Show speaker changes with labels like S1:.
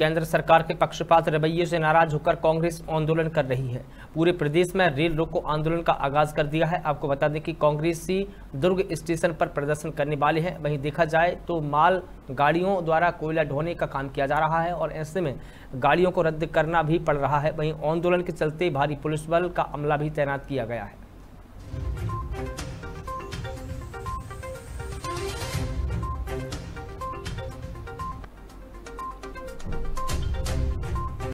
S1: केंद्र सरकार के पक्षपात, रवैये से नाराज़ होकर कांग्रेस आंदोलन कर रही है। पूरे प्रदेश में रेल रोको आंदोलन का आगाज़ कर दिया है। आपको बता दें कि कांग्रेसी दुर्ग स्टेशन पर प्रदर्शन करने वाले हैं। वहीं देखा जाए तो माल गाड़ियों द्वारा कोयला ढोने का काम किया जा रहा है और ऐसे में गाड़ियों को रद्द करना भी पड़ रहा है। वहीं आंदोलन के चलते भारी पुलिस बल का अमला भी तैनात किया गया है।